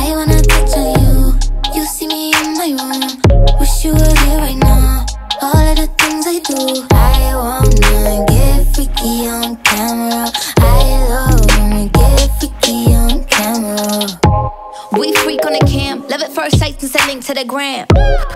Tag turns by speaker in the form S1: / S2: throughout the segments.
S1: I wanna touch on you. You see me in my room. Wish you were here right now. All of the things I do. I wanna get freaky on camera. I love when get freaky on camera.
S2: We freak on the cam, love at first sight since I link to the gram.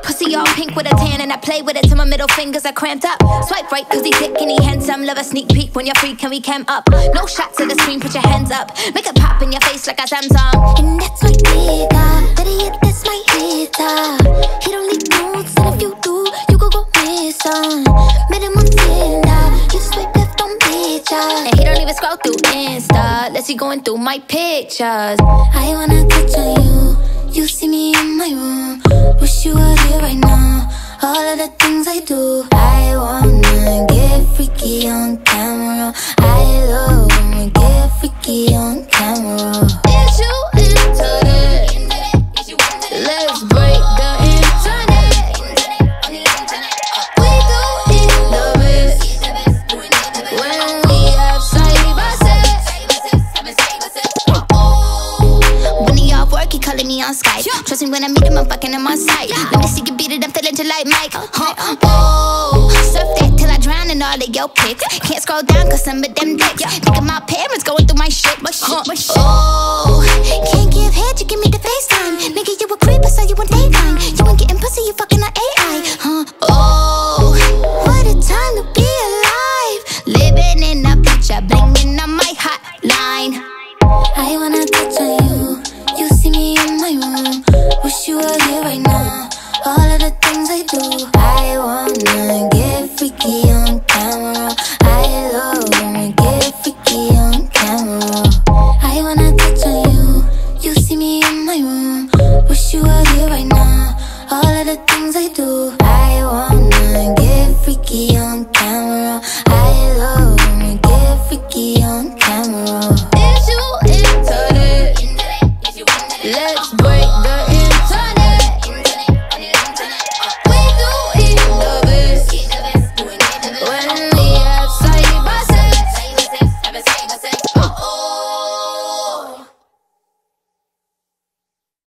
S2: Pussy all pink with a tan, and I play with it till my middle fingers are cramped up. Swipe right, cause he thick and he handsome. Love a sneak peek when you're free, can we cam up? No shots to the screen, put your hands up. Make it pop in your face like a Samsung.
S1: And that's my nigga. Better yet, that's my hitter. He don't leave notes, and if you do, you could go miss some. Met him on Tinder. You swipe left on pictures.
S2: And he don't even scroll through Insta, unless he going through my pictures.
S1: I wanna touch on you. You see me in my room. Wish you were here right now. All of the things I do. I wanna get freaky on camera. I love
S2: Let's break the internet. We do it the best when we have. When work, calling me on Skype. Trust me when I meet him, I'm fucking him on sight. Let me see you beat it, I'm feeling just like Mike. Huh? Oh, till I drown in all of your pics. Can't scroll down cause some of them dicks. Think of my parents going through my shit. Huh? Oh,
S1: Can't give head, you give me the FaceTime. Nigga, you a creep, I saw you on Dateline. You ain't getting pussy, you fucking an AI. Huh?
S2: oh.
S1: What a time to be alive.
S2: Living in a picture, blinging on my hotline.
S1: I wanna touch on you. You see me in my room. Wish you were here